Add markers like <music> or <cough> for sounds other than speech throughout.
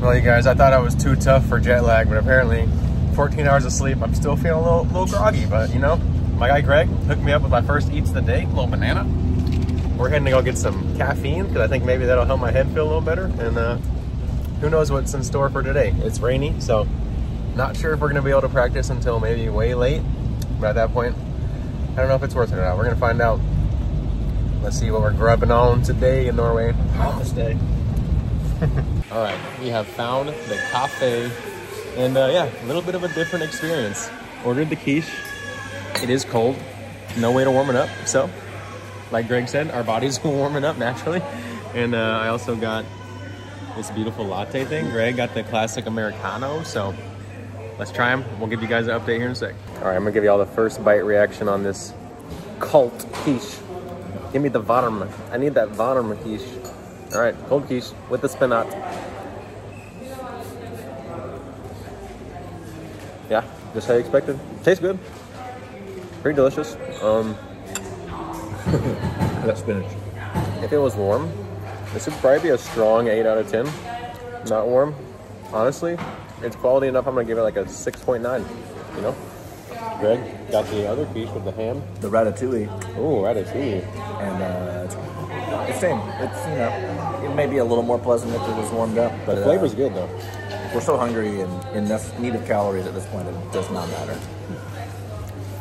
Well, you guys, I thought I was too tough for jet lag, but apparently 14 hours of sleep, I'm still feeling a little, little groggy, but you know, my guy Greg hooked me up with my first eats of the day, a little banana. We're heading to go get some caffeine, because I think maybe that'll help my head feel a little better, and uh, who knows what's in store for today. It's rainy, so not sure if we're gonna be able to practice until maybe way late, but at that point, I don't know if it's worth it or not. We're gonna find out. Let's see what we're grubbing on today in Norway this day. <laughs> All right, we have found the cafe, and uh, yeah, a little bit of a different experience. Ordered the quiche. It is cold. No way to warm it up. So, like Greg said, our bodies <laughs> will warm it up naturally. And uh, I also got this beautiful latte thing. Greg got the classic Americano. So, let's try them. We'll give you guys an update here in a sec. All right, I'm gonna give you all the first bite reaction on this cult quiche. Give me the bottom. I need that bottom quiche. All right, cold quiche with the spinat. Yeah, just how you expected. Tastes good. Pretty delicious. Um, <laughs> That spinach. if it was warm, this would probably be a strong 8 out of 10. Not warm. Honestly, it's quality enough. I'm going to give it like a 6.9, you know? Greg got the other quiche with the ham. The ratatouille. Oh, ratatouille. And uh, it's, it's same. It's, you know, it may be a little more pleasant if it was warmed up. But The uh, flavor's good though. we're so hungry and in enough need of calories at this point, it does not matter.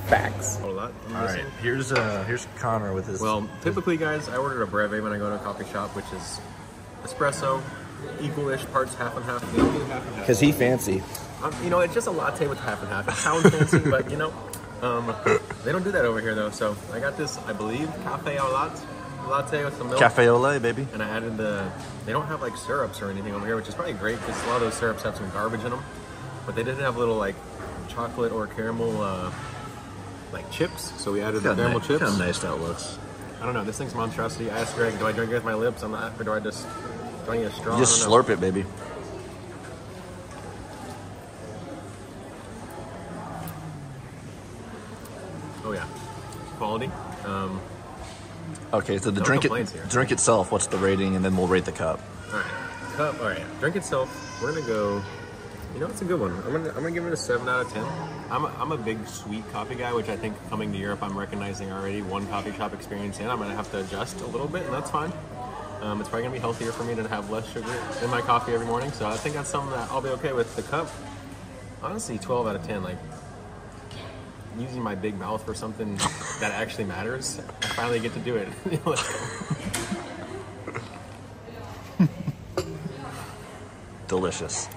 Facts. A lot. All right, here's uh, here's Connor with his. Well, typically, guys, I order a breve when I go to a coffee shop, which is espresso, equal-ish parts, half and half. They half and half. because he fancy. Um, you know, it's just a latte with half and half. It sounds fancy, but you know, um, they don't do that over here though. So I got this, I believe, cafe au latte, latte with some milk. Cafe au lait, baby. And I added the. They don't have like syrups or anything over here, which is probably great because a lot of those syrups have some garbage in them. But they didn't have little like chocolate or caramel uh, like chips, so we added the caramel chips. How nice that looks. I don't know. This thing's monstrosity. I asked Greg, do I drink it with my lips? I'm not, or do I just do I need a straw? You just don't know. slurp it, baby. Oh yeah, quality. Um, Okay, so the No drink it, here. drink itself. What's the rating, and then we'll rate the cup. all right, cup. All right, drink itself. We're gonna go. You know, it's a good one. I'm gonna I'm gonna give it a seven out of ten. I'm a, I'm a big sweet coffee guy, which I think coming to Europe, I'm recognizing already. One coffee shop experience in, I'm gonna have to adjust a little bit, and that's fine. Um, it's probably gonna be healthier for me to have less sugar in my coffee every morning, so I think that's something that I'll be okay with. The cup, honestly, 12 out of 10. Like using my big mouth for something that actually matters. I finally get to do it. <laughs> Delicious.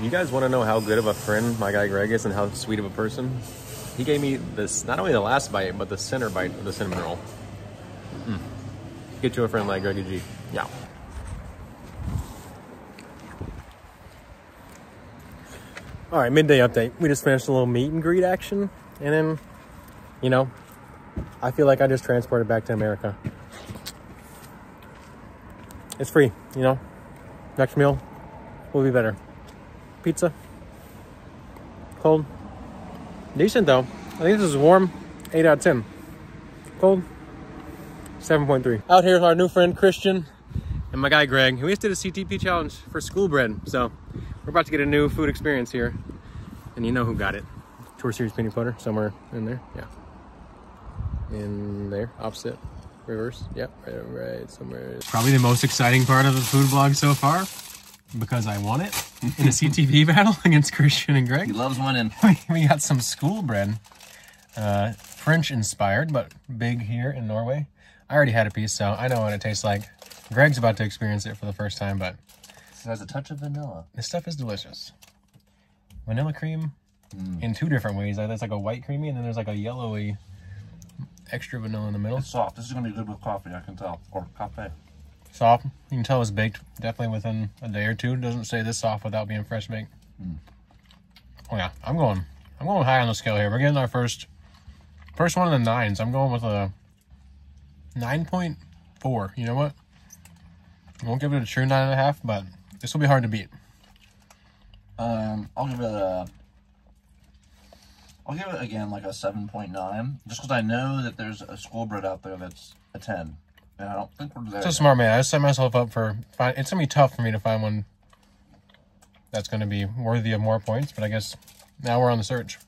You guys want to know how good of a friend my guy Greg is and how sweet of a person? He gave me this, not only the last bite, but the center bite of the cinnamon roll. Mm. Get you a friend like Greggy G. Yeah. All right, midday update. We just finished a little meet and greet action, and then, you know, I feel like I just transported back to America. It's free, you know. Next meal will be better. Pizza. Cold. Decent though. I think this is warm. 8 out of 10. Cold. 7.3. Out here with our new friend Christian and my guy Greg. We just did a CTP challenge for school bread. So we're about to get a new food experience here. And you know who got it. Tour Series peanut butter somewhere in there. Yeah. In there. Opposite. Reverse. Yep. Right, right somewhere. Probably the most exciting part of the food vlog so far. Because I won it in a CTP <laughs> battle against Christian and Greg. He loves winning. <laughs> we got some school bread, uh, French inspired, but big here in Norway. I already had a piece, so I know what it tastes like. Greg's about to experience it for the first time, but It has a touch of vanilla. this stuff is delicious. Vanilla cream mm. in two different ways. There's like a white creamy, and then there's like a yellowy extra vanilla in the middle. soft. This is gonna be good with coffee. I can tell. Or cafe. Soft. You can tell it's baked definitely within a day or two. It doesn't say this soft without being fresh baked. Mm. Oh yeah, I'm going. I'm going high on the scale here. We're getting our first, first one of the nines. I'm going with a nine point four. You know what? I won't give it a true nine and a half, but this will be hard to beat. Um, I'll give it a. I'll give it again like a seven point nine, just because I know that there's a school bread out there that's a ten, and I don't think we're there. It's a smart man. I set myself up for. Find, it's gonna be tough for me to find one that's going to be worthy of more points, but I guess now we're on the search.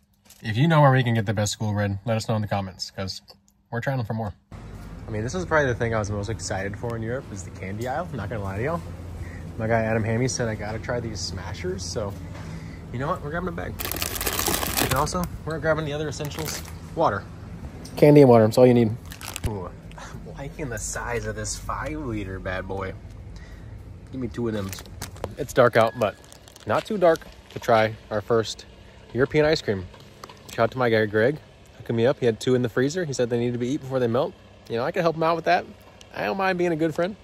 If you know where we can get the best school bread, let us know in the comments because we're trying for more. I mean, this is probably the thing I was most excited for in Europe is the candy aisle. I'm not gonna lie to y'all. My guy Adam Hammes said I gotta try these smashers, so you know what? We're grabbing a bag. And also, we're grabbing the other essentials. Water. Candy and water, that's all you need. Ooh, I'm <laughs> liking the size of this five liter bad boy. Give me two of them. It's dark out, but not too dark to try our first European ice cream. Shout out to my guy Greg, hooking me up. He had two in the freezer. He said they needed to be eaten before they melt. You know, I can help him out with that. I don't mind being a good friend.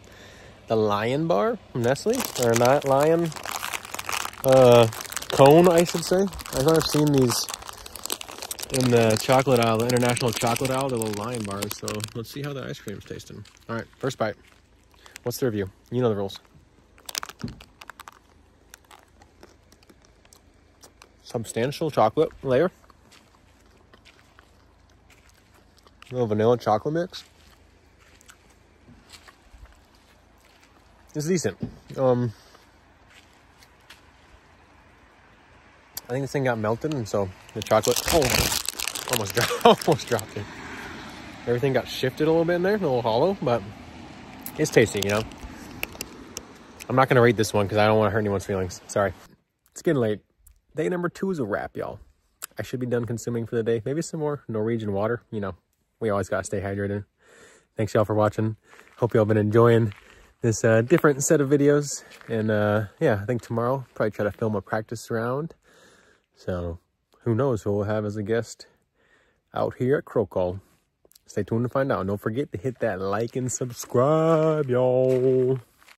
The Lion Bar from Nestle, or not Lion, uh, cone, I should say. I've seen these in the chocolate aisle, the international chocolate aisle, the little Lion bars. So let's see how the ice cream's tasting. All right, first bite. What's the review? You know the rules. Substantial chocolate layer. A little vanilla chocolate mix. It's decent. Um, I think this thing got melted, and so the chocolate oh, almost dropped, <laughs> almost dropped it. Everything got shifted a little bit in there, a little hollow, but it's tasty, you know. I'm not gonna rate this one because I don't want to hurt anyone's feelings. Sorry. It's getting late. Day number two is a wrap, y'all. I should be done consuming for the day. Maybe some more Norwegian water, you know we always got to stay hydrated. Thanks y'all for watching. Hope y'all been enjoying this uh, different set of videos. And uh, yeah, I think tomorrow probably try to film a practice round. So who knows who we'll have as a guest out here at Krokhol. Stay tuned to find out. And don't forget to hit that like and subscribe, y'all.